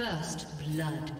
First blood.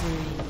three.